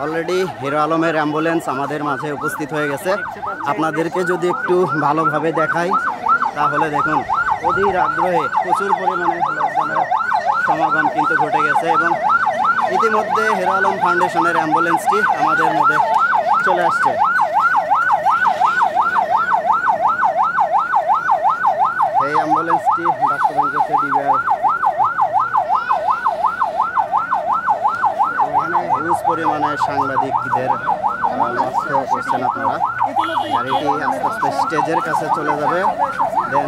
Already hero আলমের ambulance আমাদের মাঝে উপস্থিত হয়ে গেছে। আপনাদেরকে যদি একটু ভালোভাবে দেখাই, তাহলে দেখুন, অধীর আগ্রহে প্রচুর পরিমাণে সমাগম কিন্তু ঘটে গেছে এবং ইতিমধ্যে হিরো আলম ফাউন্ডেশনের অ্যাম্বুলেন্সটি আমাদের মধ্যে চলে আসছে। এই অ্যাম্বুলেন্সটি করছে ডিবিআর এখানে হিউজ পরিমাণে সাংবাদিকদের লক্ষ্য করছেন আপনারা। গাড়িটি আস্তে আস্তে স্টেজের কাছে চলে যাবে। দেন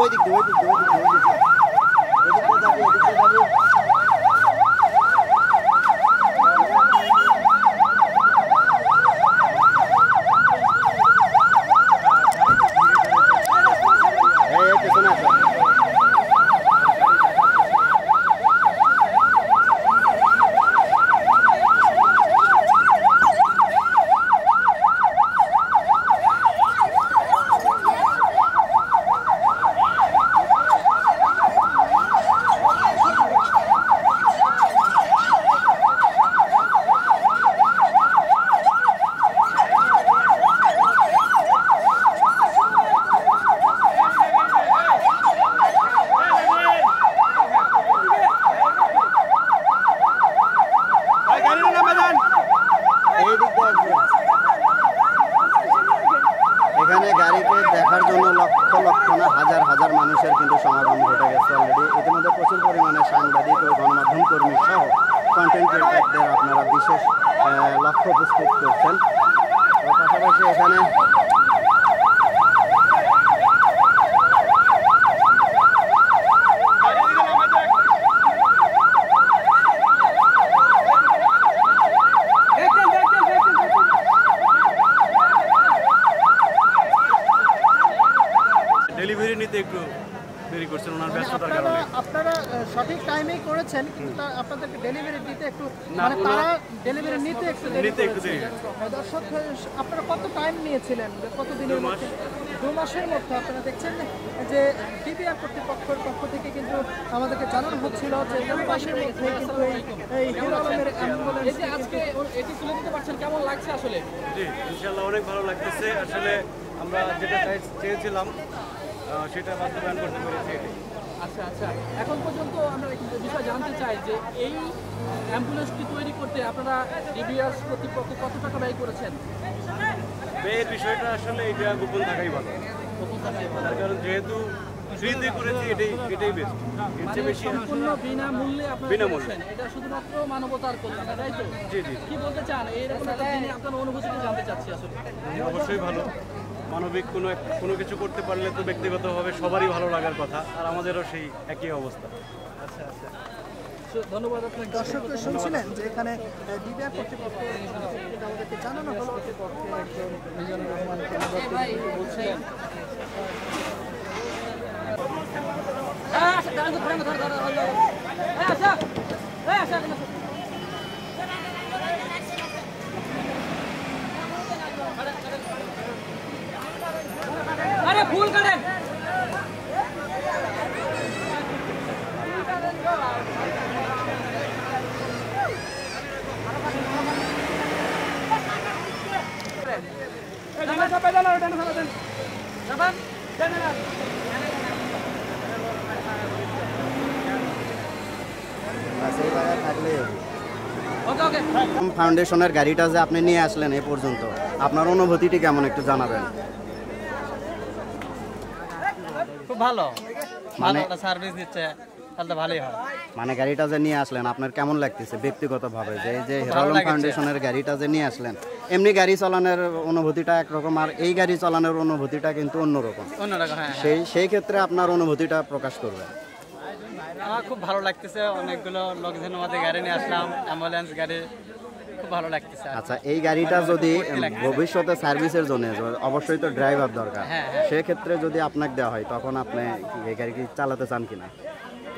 ওই দিক দিয়ে ওই দিক দিয়ে ওই দিক দিয়ে ওই দিক দিয়ে এদিক দিয়ে যাবি এদিক দিয়ে যাবি এই এই পেছনে আসো এই দিক দিয়ে আসবে। এখানে গাড়িকে দেখার জন্য লক্ষ লক্ষ না হাজার হাজার মানুষের কিন্তু সমাগম ঘটে গেছে অলরেডি ইতিমধ্যে প্রচুর পরিমাণে গণমাধ্যম কর্মী সহ কন্টেন্ট ক্রিয়েটারদের আপনারা বিশেষ লক্ষ্য উপস্থিত করছেন। পাশাপাশি এখানে ডেলিভারি নিতে একটু দেরি করছেন ওনার ব্যস্ততার কারণে। আপনারা সঠিক টাইমেই করেছেন কিন্তু আপনাদেরকে ডেলিভারি দিতে একটু মানে তারা ডেলিভারি নিতে একটু দেরি নিতে একটু দেরি। দর্শক আপনারা কত টাইম নিয়েছিলেন কত দিনের মাস। মধ্যে দু মাসের মধ্যে আপনারা দেখছেন যে টিবিআর কর্তৃপক্ষের পক্ষ থেকে কিন্তু আমাদেরকে জানানো হচ্ছিল যে দু মাসের মধ্যে কিন্তু এই এই হিরো আলমের অ্যাম্বুলেন্স আজকে এটি তুলে দিতে পারছেন কেমন লাগছে আসলে জি ইনশাল্লাহ অনেক ভালো লাগতেছে আসলে আমরা যেটা চেয়েছিলাম সেটা বাস্তবায়ন করতে পেরেছি। আচ্ছা আচ্ছা। এখন পর্যন্ত আমরা একটা বিষয় জানতে চাই যে এই অ্যাম্বুলেন্সটি তৈরি করতে আপনারা ডিবিআর কর্তৃপক্ষ কত টাকা ব্যয় করেছেন? ব্যয়ের বিষয়টা আসলে এটা গোপন থাকাই ভালো। কারণ যেহেতু ফ্রিতে করেছি এটাই এটাই বেস্ট এর চেয়ে বেশি সম্পূর্ণ বিনামূল্যে আপনারা বিনামূল্যে। এটা শুধুমাত্র মানবতার কল্যাণে তাই তো? জি জি। কি বলতে চান? এইরকম একটা দিনে আপনার অনুভূতিটা জানতে চাচ্ছি আসলে। অবশ্যই ভালো। মানবিক কোনো কোনো কিছু করতে পারলে তো ব্যক্তিগতভাবে সবারই ভালো লাগার কথা আর আমাদেরও সেই একই অবস্থা আচ্ছা আচ্ছা ধন্যবাদ আপনাকে দর্শক শুনছিলেন যে এখানে ডিবিআর কর্তৃপক্ষ আমাদেরকে জানানো হলো কর্তৃপক্ষের একজন মিজানুর রহমান বলছিলেন হ্যাঁ, দাঁড়ান তো, দাঁড়ান তো, দাঁড়ান তো, দাঁড়ান তো। হ্যাঁ, আসা। হ্যাঁ, আসা, আসা, আসা। আরে ফুল কাটেন বাস এই জায়গায় থাকলেই হবে। ওকে ওকে ফাউন্ডেশনের গাড়িটা যে আপনি নিয়ে আসলেন এ পর্যন্ত? আপনার অনুভূতিটি কেমন একটু জানাবেন? খুব ভালো। মানে- ভালো সার্ভিস দিচ্ছে। তাহলে ভালোই হয়। মানে গাড়িটা যে নিয়ে আসলেন আপনার কেমন লাগতেছে ব্যক্তিগতভাবে? যে এই যে হেরালম ফাউন্ডেশনের গাড়িটা যে নিয়ে আসলেন এমনি গাড়ি চালানোর অনুভূতিটা একরকম আর এই গাড়ি চালানোর অনুভূতিটা কিন্তু অন্যরকম। অন্যরকম হ্যাঁ সেই সেই ক্ষেত্রে আপনার অনুভূতিটা প্রকাশ করবেন আমার খুব ভালো লাগতেছে অনেকগুলো লোকজনের মধ্যে গাড়ি নিয়ে আসলাম অ্যাম্বুলেন্স গাড়ি খুব ভালো লাগতেছে। আচ্ছা এই গাড়িটা যদি ভবিষ্যতে সার্ভিসের জন্য অবশ্যই তো ড্রাইভার দরকার। হ্যাঁ, হ্যাঁ। সেক্ষেত্রে যদি আপনাকে দেওয়া হয় তখন আপনি এই গাড়ি কি চালাতে চান কিনা?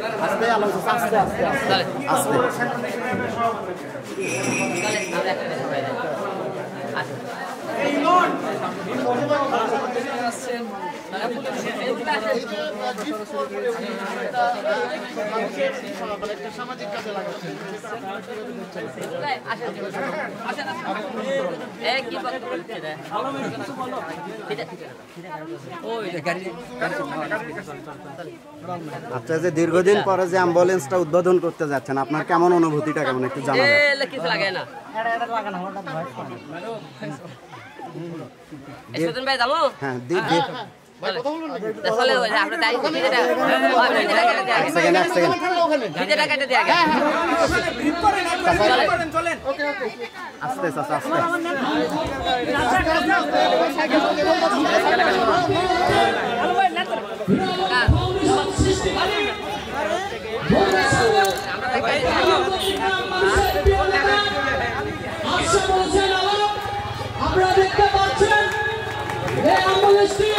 আস্তে আস্তে আস্তে আস্তে আস্তে। আচ্ছা যে দীর্ঘদিন পরে যে অ্যাম্বুলেন্সটা উদ্বোধন করতে যাচ্ছেন আপনার কেমন অনুভূতিটা কেমন একটু জানাবেন কিছু লাগে না। ভাই হ্যাঁ আমরা আস্তে আস্তে আস্তে আপনারা দেখতে পাচ্ছেন অ্যাম্বুলেন্সটি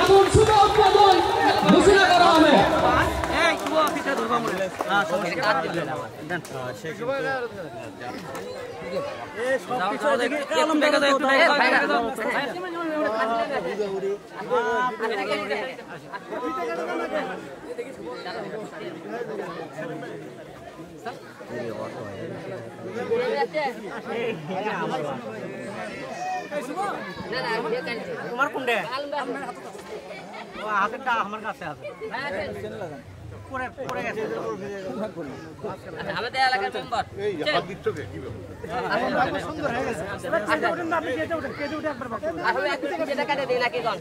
এমন শুভ উৎপাদন ঘোষণা করা হবে তোমার কোনটা? আমার কাছে আছে। আমাদের এলাকার মেম্বার। আসলে একটু পিঠেটা কেটে দিই নাকি গন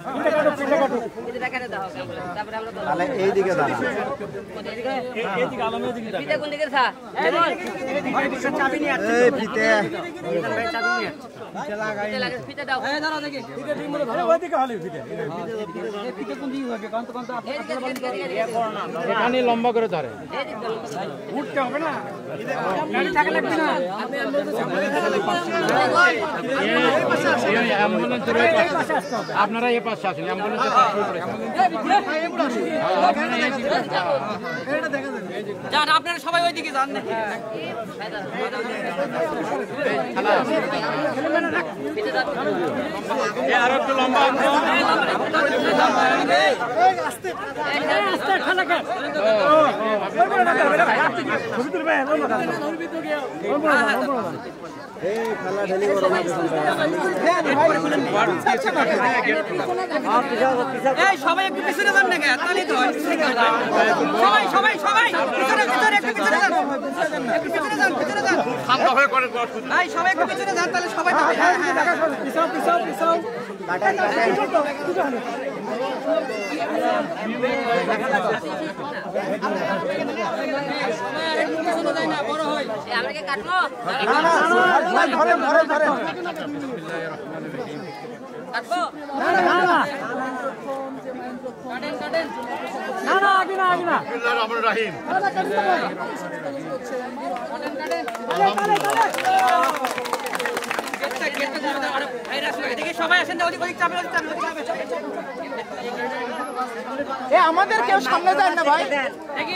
পিঠেটা কেটে দাও। তারপরে আমরা তাহলে এই দিকে দাঁড়ান। পিঠে কোন দিকে থা কেমন এই ফিতে পিঠে লাগে পিঠে দাও। এদিকে, এদিকে, এদিকে, এদিকে। এখানে লম্বা করে ধরে এদিকে লম্বা করে। উঠতে হবে না আপনারা এ পাশে আসেন অ্যাম্বুলেন্সের যান, আপনারা সবাই ওইদিকে যান একটু না সবাই একটু পিছনে যান তো সবাই সবাই সবাই। সবাই একটু পিছনে যান তাহলে সবাই আমরা কি কাটবো? কাটবো কাটেন কাটেন। আমাদের কেউ সামনে দেন না ভাই দেখি